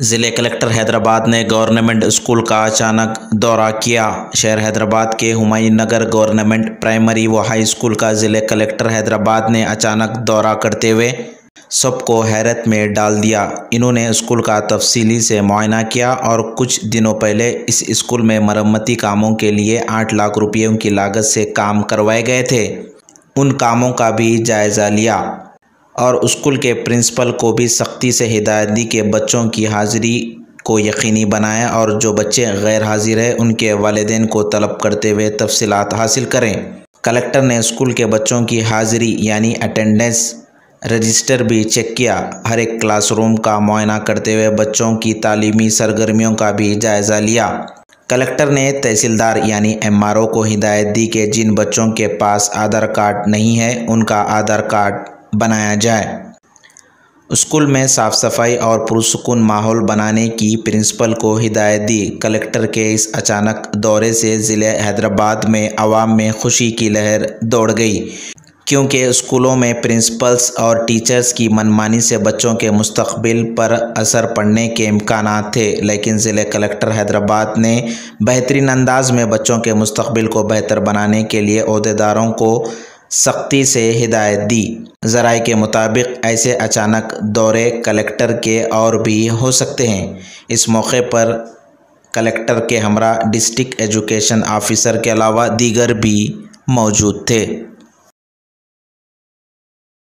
ضلع کلکٹر حیدرآباد نے government school کا اچانک دورہ کیا۔ شہر حیدرآباد کے ہمایوں نگر گورنمنٹ پرائمری و ہائی اسکول کا ضلع کلکٹر حیدرآباد نے اچانک دورہ کرتے ہوئے سب کو حیرت میں ڈال دیا۔ انہوں نے اسکول کا تفصیلی سے معائنہ کیا اور کچھ دنوں پہلے اس اسکول میں مرمتی کاموں کے لیے آٹھ لاکھ روپیوں کی لاگت سے کام کروائے گئے تھے۔ ان کاموں کا بھی جائزہ لیا۔ اور اسکول کے پرنسپل کو بھی سختی سے ہدایت دی کہ بچوں کی حاضری کو یقینی بنائیں اور جو بچے غیر حاضر ہیں، ان کے والدین کو طلب کرتے ہوئے تفصیلات حاصل کریں۔ کلکٹر نے اسکول کے بچوں کی حاضری یعنی اٹینڈنس رجسٹر بھی چیک کیا۔ ہر ایک کلاس روم کا معائنہ کرتے ہوئے بچوں کی تعلیمی سرگرمیوں کا بھی جائزہ لیا۔ کلکٹر نے تحصیلدار یعنی ایم آر او کو ہدایت دی کہ جن بچوں کے پاس آدھار کارڈ نہیں ہے، ان کا آدھار کارڈ بنایا جائے۔ اسکول میں صاف صفائی اور پرسکون ماحول بنانے کی پرنسپل کو ہدایت دی۔ کلکٹر کے اس اچانک دورے سے ضلع حیدرآباد میں عوام میں خوشی کی لہر دوڑ گئی۔ کیونکہ اسکولوں میں پرنسپلز اور ٹیچرز کی منمانی سے بچوں کے مستقبل پر اثر پڑنے کے امکانات تھے، لیکن ضلع کلکٹر حیدرآباد نے بہترین انداز میں بچوں کے مستقبل کو بہتر بنانے کے لیے عہدیداروں کو سختی سے ہدایت دی۔ ذرائع کے مطابق ایسے اچانک دورے کلکٹر کے اور بھی ہو سکتے ہیں۔ اس موقع پر کلکٹر کے ہمراہ ڈسٹک ایجوکیشن آفیسر کے علاوہ دیگر بھی موجود تھے۔